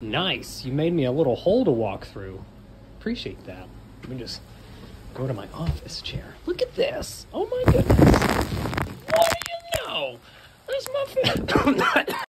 Nice. You made me a little hole to walk through. Appreciate that. Let me just go to my office chair. Look at this. Oh my goodness. What do you know? There's my